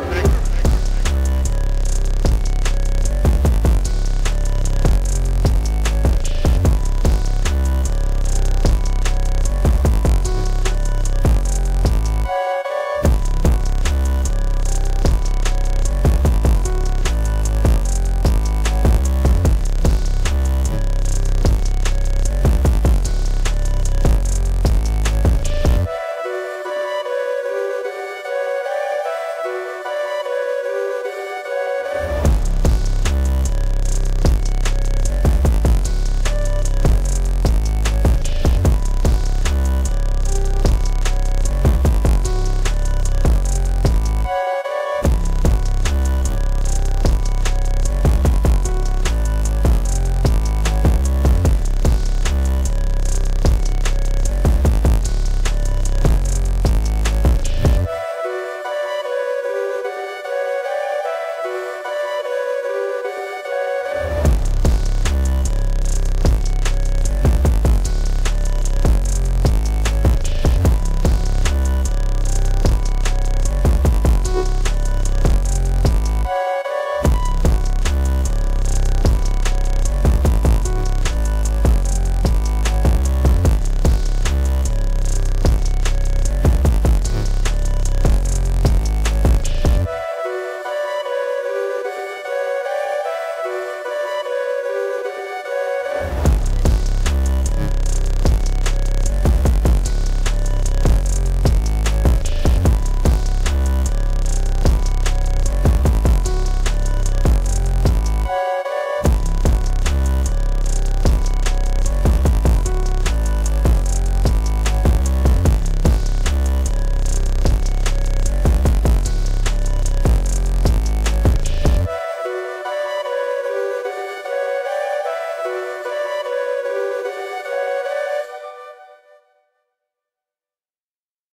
perfect.